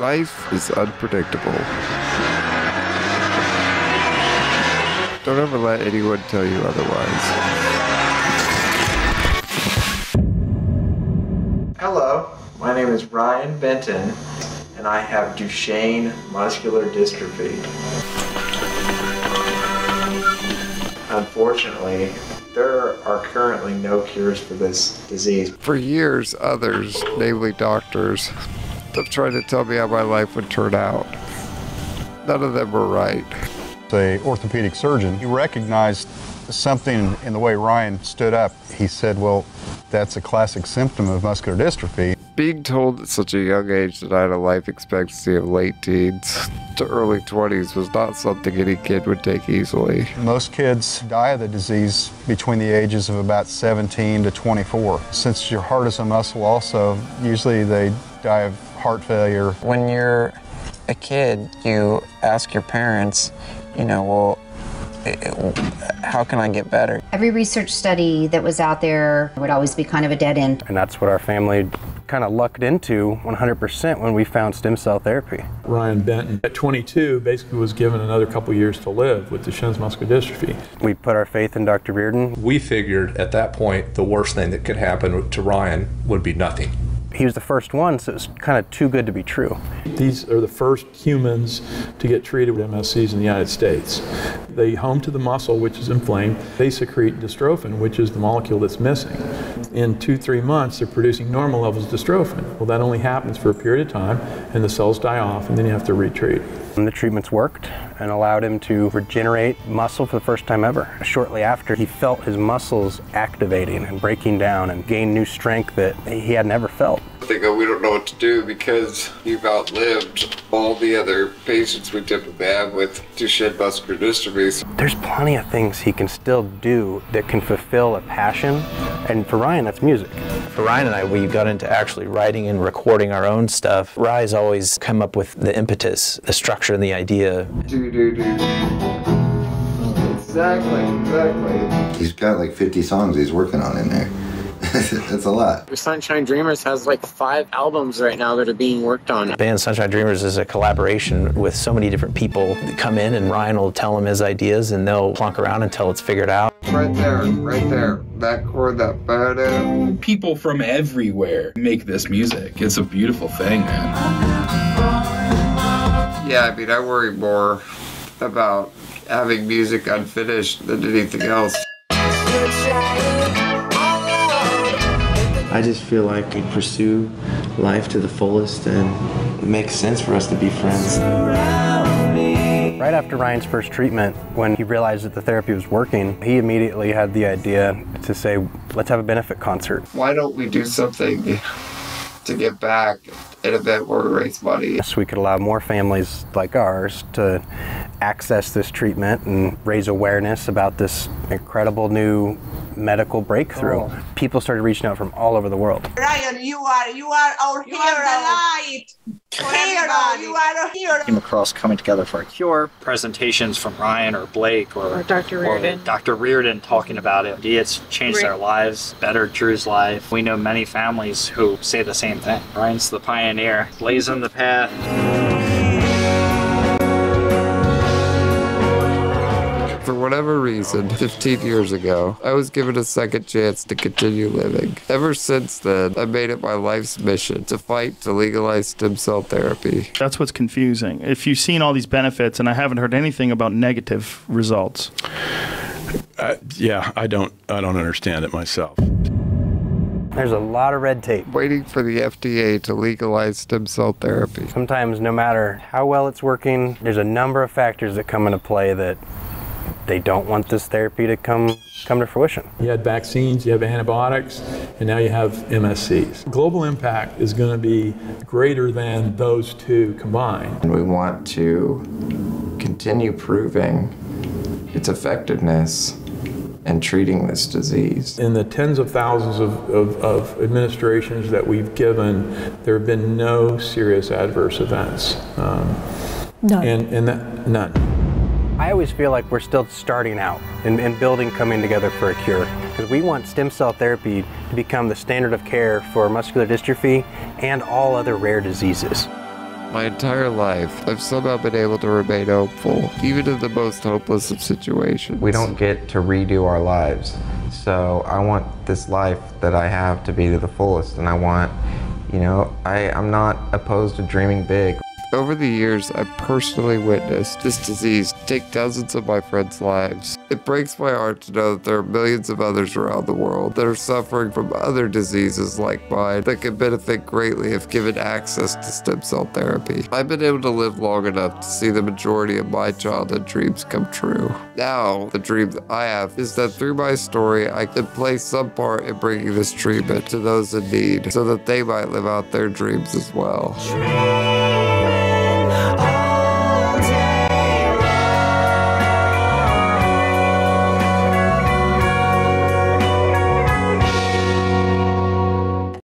Life is unpredictable. Don't ever let anyone tell you otherwise. Hello, my name is Ryan Benton, and I have Duchenne muscular dystrophy. Unfortunately, there are currently no cures for this disease. For years, others, namely doctors, have trying to tell me how my life would turn out. None of them were right. A orthopedic surgeon, he recognized something in the way Ryan stood up. He said, well, that's a classic symptom of muscular dystrophy. Being told at such a young age that I had a life expectancy of late teens to early 20s was not something any kid would take easily. Most kids die of the disease between the ages of about 17 to 24. Since your heart is a muscle also, usually they die of heart failure. When you're a kid, you ask your parents, you know, well, eh, how can I get better? Every research study that was out there would always be kind of a dead end. And that's what our family kind of lucked into 100% when we found stem cell therapy. Ryan Benton, at 22, basically was given another couple years to live with Duchenne's muscular dystrophy. We put our faith in Dr. Riordan. We figured at that point the worst thing that could happen to Ryan would be nothing he was the first one, so it's kind of too good to be true. These are the first humans to get treated with MSCs in the United States. They home to the muscle, which is inflamed. They secrete dystrophin, which is the molecule that's missing. In two, three months, they're producing normal levels of dystrophin. Well, that only happens for a period of time, and the cells die off, and then you have to retreat. And the treatments worked and allowed him to regenerate muscle for the first time ever. Shortly after, he felt his muscles activating and breaking down and gained new strength that he had never felt. They go, we don't know what to do because you've outlived all the other patients we typically have with Duchenne muscular dystrophy. There's plenty of things he can still do that can fulfill a passion, and for Ryan, that's music. For Ryan and I, we got into actually writing and recording our own stuff. Rye's always come up with the impetus, the structure, and the idea. Do, do, do. Exactly, exactly. He's got like 50 songs he's working on in there. That's a lot. Sunshine Dreamers has like five albums right now that are being worked on. The band Sunshine Dreamers is a collaboration with so many different people that come in and Ryan will tell them his ideas and they'll plonk around until it's figured out. Right there, right there. That chord, that ba People from everywhere make this music. It's a beautiful thing, man. Yeah, I mean, I worry more about having music unfinished than anything else. I just feel like we pursue life to the fullest and it makes sense for us to be friends. Right after Ryan's first treatment, when he realized that the therapy was working, he immediately had the idea to say, let's have a benefit concert. Why don't we do something to get back an event where we raise money? So we could allow more families like ours to access this treatment and raise awareness about this incredible new medical breakthrough. Oh. People started reaching out from all over the world. Ryan, you are you are our you hero. Are the light. Hero, you are a hero. Came across coming together for a cure. Presentations from Ryan or Blake or, or Dr. Riordan. Or Dr. Riordan talking about it. It's changed Re- their lives, bettered Drew's life. We know many families who say the same thing. Ryan's the pioneer, blazing the path. For whatever reason, 15 years ago, I was given a second chance to continue living. Ever since then, I made it my life's mission to fight to legalize stem cell therapy. That's what's confusing. If you've seen all these benefits, and I haven't heard anything about negative results. Uh, yeah, I don't. I don't understand it myself. There's a lot of red tape. Waiting for the FDA to legalize stem cell therapy. Sometimes, no matter how well it's working, there's a number of factors that come into play that they don't want this therapy to come come to fruition. You had vaccines, you have antibiotics, and now you have MSCs. Global impact is going to be greater than those two combined. And we want to continue proving its effectiveness in treating this disease. In the tens of thousands of, of, of, administrations that we've given, there have been no serious adverse events. Um, none. And, and that, none. I always feel like we're still starting out and, and building coming together for a cure because we want stem cell therapy to become the standard of care for muscular dystrophy and all other rare diseases. My entire life, I've somehow been able to remain hopeful, even in the most hopeless of situations. We don't get to redo our lives. So I want this life that I have to be to the fullest, and I want, you know, I, I'm not opposed to dreaming big. Over the years, I've personally witnessed this disease take dozens of my friends' lives. It breaks my heart to know that there are millions of others around the world that are suffering from other diseases like mine that could benefit greatly if given access to stem cell therapy. I've been able to live long enough to see the majority of my childhood dreams come true. Now, the dream that I have is that through my story, I can play some part in bringing this treatment to those in need so that they might live out their dreams as well.